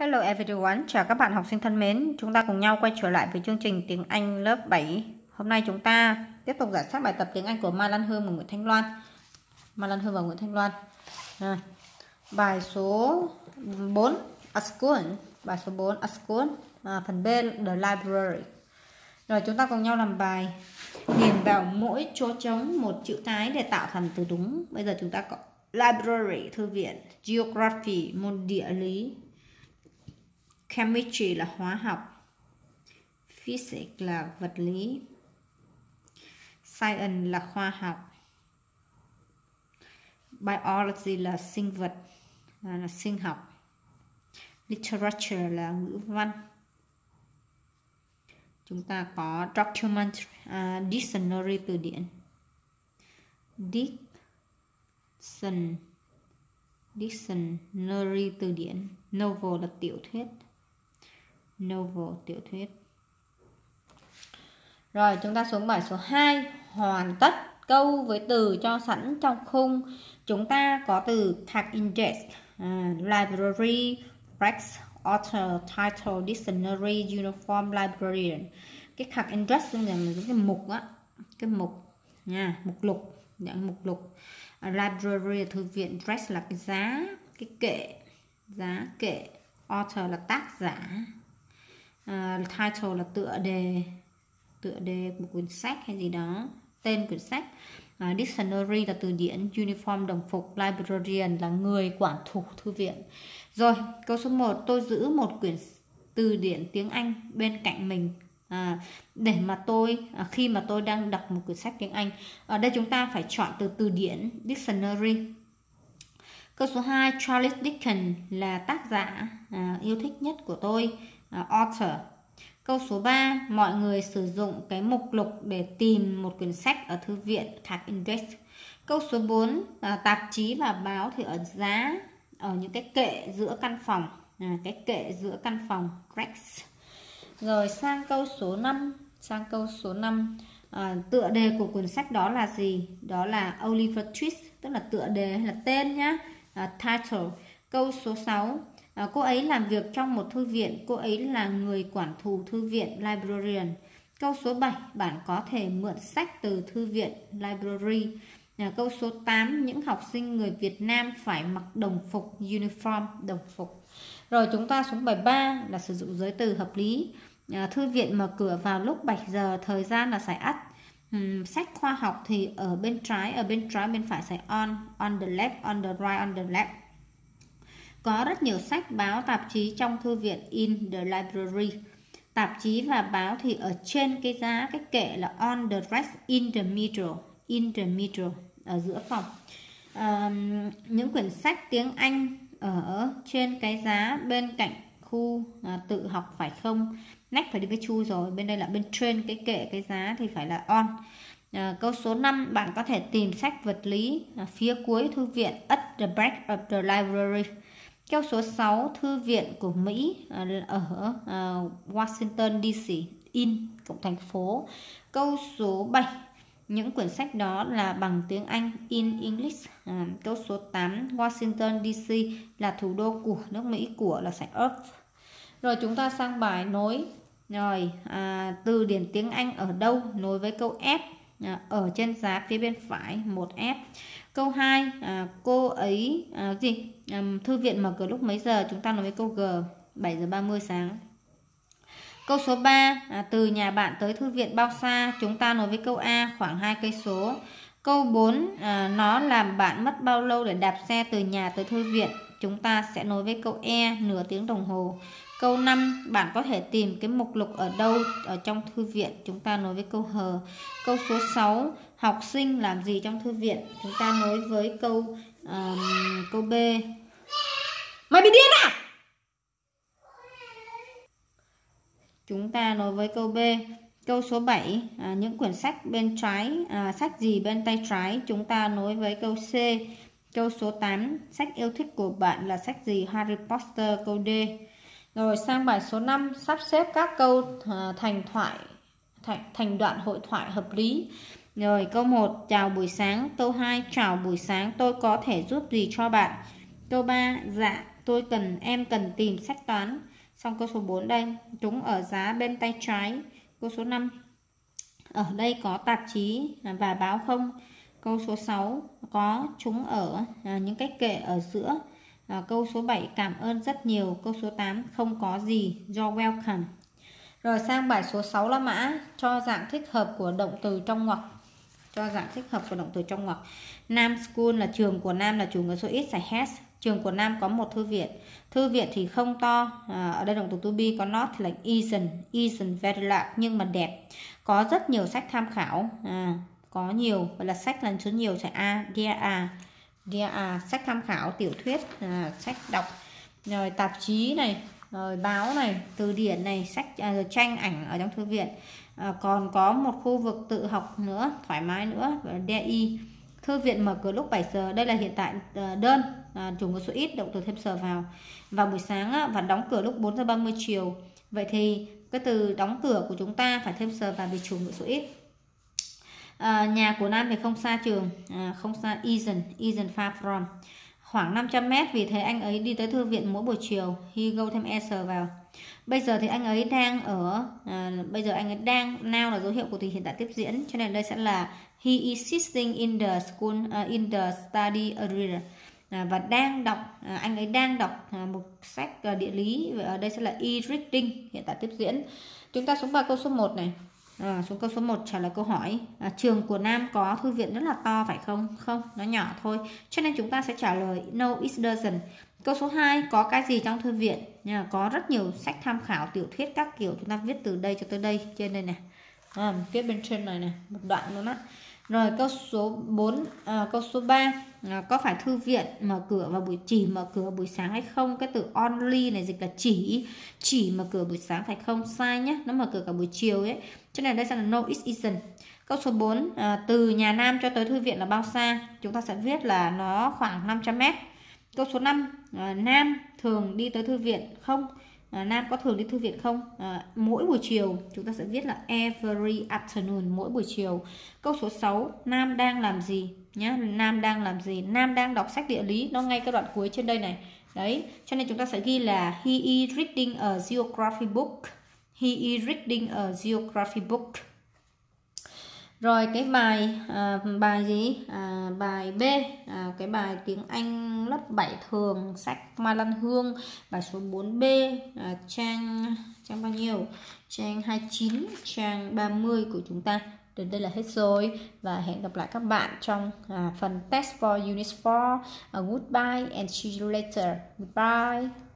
Hello everyone, chào các bạn học sinh thân mến. Chúng ta cùng nhau quay trở lại với chương trình tiếng Anh lớp 7. Hôm nay chúng ta tiếp tục giải sát bài tập tiếng Anh của Mai Lan Hương và Nguyễn Thanh Loan. Mai Lan Hương và Nguyễn Thanh Loan. À, bài số 4 A School, bài số 4 A School, à, phần B The Library. Rồi chúng ta cùng nhau làm bài điền vào mỗi chỗ trống một chữ cái để tạo thành từ đúng. Bây giờ chúng ta có library thư viện, geography môn địa lý, chemistry là hóa học physics là vật lý science là khoa học biology là sinh vật là, là sinh học literature là ngữ văn. Chúng ta có document uh, dictionary từ điển. Diction dictionary từ điển. Novel là tiểu thuyết novel tiểu thuyết. Rồi chúng ta xuống bài số 2 hoàn tất câu với từ cho sẵn trong khung. Chúng ta có từ tag index uh, à, library rex author title dictionary uniform librarian. Cái tag index là cái mục á cái mục nha mục lục dạng mục lục. Uh, library thư viện dress là cái giá cái kệ giá kệ. Author là tác giả uh, title là tựa đề tựa đề một quyển sách hay gì đó tên quyển sách. Uh, dictionary là từ điển uniform đồng phục librarian là người quản thủ thư viện. Rồi câu số 1 tôi giữ một quyển từ điển tiếng Anh bên cạnh mình. À, để mà tôi à, khi mà tôi đang đọc một quyển sách tiếng Anh. Ở đây chúng ta phải chọn từ từ điển dictionary. Câu số 2 Charles Dickens là tác giả à, yêu thích nhất của tôi uh, author. Câu số 3, mọi người sử dụng cái mục lục để tìm một quyển sách ở thư viện Tag Index. Câu số 4, uh, ờ, tạp chí và báo thì ở giá ở những cái kệ giữa căn phòng, à, cái kệ giữa căn phòng Rex. Rồi sang câu số 5, sang câu số 5, à, ờ, tựa đề của cuốn sách đó là gì? Đó là Oliver Twist, tức là tựa đề hay là tên nhá, à, title. Câu số 6, À, cô ấy làm việc trong một thư viện, cô ấy là người quản thù thư viện librarian. Câu số 7, bạn có thể mượn sách từ thư viện library. À, câu số 8, những học sinh người Việt Nam phải mặc đồng phục uniform, đồng phục. Rồi chúng ta xuống bài 3 là sử dụng giới từ hợp lý. À, thư viện mở cửa vào lúc 7 giờ, thời gian là giải ắt. Um, sách khoa học thì ở bên trái, ở bên trái bên phải sẽ on, on the left, on the right, on the left. Có rất nhiều sách, báo, tạp chí trong thư viện in the library. Tạp chí và báo thì ở trên cái giá, cái kệ là on the rest in the middle, in the middle, ở giữa phòng. À, những quyển sách tiếng Anh ở trên cái giá bên cạnh khu à, tự học phải không? Nách phải đi cái chu rồi, bên đây là bên trên cái kệ cái giá thì phải là on. À, câu số 5 bạn có thể tìm sách vật lý à, phía cuối thư viện at the back of the library. Câu số 6 Thư viện của Mỹ à, ở à, Washington DC in cộng thành phố. Câu số 7 những quyển sách đó là bằng tiếng Anh in English. À, câu số 8 Washington DC là thủ đô của nước Mỹ của là sạch Earth. Rồi chúng ta sang bài nối. Rồi à, từ điển tiếng Anh ở đâu nối với câu F à, ở trên giá phía bên phải một F. Câu 2 à, cô ấy à, gì? À, thư viện mở cửa lúc mấy giờ? Chúng ta nói với câu G 7 giờ 30 sáng. Câu số 3 à, từ nhà bạn tới thư viện bao xa? Chúng ta nói với câu A khoảng 2 cây số. Câu 4 à, nó làm bạn mất bao lâu để đạp xe từ nhà tới thư viện? Chúng ta sẽ nối với câu E nửa tiếng đồng hồ. Câu 5 bạn có thể tìm cái mục lục ở đâu ở trong thư viện? Chúng ta nối với câu H. Câu số 6 học sinh làm gì trong thư viện chúng ta nối với câu um, câu b mày bị điên à chúng ta nối với câu b câu số 7 à, những quyển sách bên trái à, sách gì bên tay trái chúng ta nối với câu c câu số 8 sách yêu thích của bạn là sách gì? Harry Potter câu D. Rồi sang bài số 5 sắp xếp các câu ờ, thành thoại thành, thành đoạn hội thoại hợp lý. Rồi câu 1 chào buổi sáng, câu 2 chào buổi sáng, tôi có thể giúp gì cho bạn? Câu 3 dạ, tôi cần em cần tìm sách toán. Xong câu số 4 đây chúng ở giá bên tay trái. Câu số 5 ở đây có tạp chí và báo không? Câu số 6 có chúng ở à, những cái kệ ở giữa. À, câu số 7 cảm ơn rất nhiều. Câu số 8 không có gì. Do welcome. Rồi sang bài số 6 là mã. Cho dạng thích hợp của động từ trong ngoặc. Cho dạng thích hợp của động từ trong ngoặc. Nam School là trường của Nam là chủ ngữ số ít giải has trường của Nam có một thư viện. Thư viện thì không to à, ở đây động từ to be có not thì là isn't. Isn't very large nhưng mà đẹp. Có rất nhiều sách tham khảo à, có nhiều gọi là sách lần số nhiều sẽ a dia dia sách tham khảo tiểu thuyết à, sách đọc. Rồi tạp chí này rồi báo này từ điển này sách à, rồi tranh ảnh ở trong thư viện. À, còn có một khu vực tự học nữa thoải mái nữa DI thư viện mở cửa lúc 7 giờ đây là hiện tại à, đơn à, chủ ngữ số ít động từ thêm giờ vào. Vào buổi sáng á, và đóng cửa lúc 4 giờ 30 chiều. Vậy thì cái từ đóng cửa của chúng ta phải thêm giờ vào vì chủ ngữ số ít à, nhà của Nam thì không xa trường à, không xa isn't isn't far from khoảng 500 mét vì thế anh ấy đi tới thư viện mỗi buổi chiều. He go thêm answer vào. Bây giờ thì anh ấy đang ở à, bây giờ anh ấy đang now là dấu hiệu của thì hiện tại tiếp diễn cho nên đây sẽ là he is sitting in the school uh, in the study area. À, và đang đọc à, anh ấy đang đọc à, một sách à, địa lý. Ở đây sẽ là e reading hiện tại tiếp diễn. Chúng ta xuống vào câu số 1 này. Ờ, à, xuống câu số 1 trả lời câu hỏi à, trường của Nam có thư viện rất là to phải không? Không, nó nhỏ thôi. Cho nên chúng ta sẽ trả lời no it doesn't. Câu số 2 có cái gì trong thư viện? Nha, có rất nhiều sách tham khảo, tiểu thuyết các kiểu chúng ta viết từ đây cho tới đây trên đây này. Ờ, à, viết bên trên này này, một đoạn luôn á. Rồi câu số 4 à, câu số 3 à, có phải thư viện mở cửa vào buổi chỉ mở cửa buổi sáng hay không? Cái từ only này dịch là chỉ chỉ mở cửa buổi sáng phải không? Sai nhé, nó mở cửa cả buổi chiều ấy. Cho nên đây sẽ là no it isn't. Câu số 4 à, từ nhà Nam cho tới thư viện là bao xa? Chúng ta sẽ viết là nó khoảng 500 m. Câu số 5 à, Nam thường đi tới thư viện không? À, Nam có thường đi thư viện không? À, mỗi buổi chiều chúng ta sẽ viết là every afternoon mỗi buổi chiều. Câu số 6 Nam đang làm gì? Nhé Nam đang làm gì? Nam đang đọc sách địa lý nó ngay cái đoạn cuối trên đây này. Đấy cho nên chúng ta sẽ ghi là he is reading a geography book. He is reading a geography book rồi cái bài à, bài gì? À, bài B. À, cái bài tiếng Anh lớp 7 thường sách Mai Lan Hương bài số 4B à, trang trang bao nhiêu? Trang 29 trang 30 của chúng ta. Đến đây là hết rồi. Và hẹn gặp lại các bạn trong à, phần test for unit 4 uh, goodbye and see you later. Goodbye.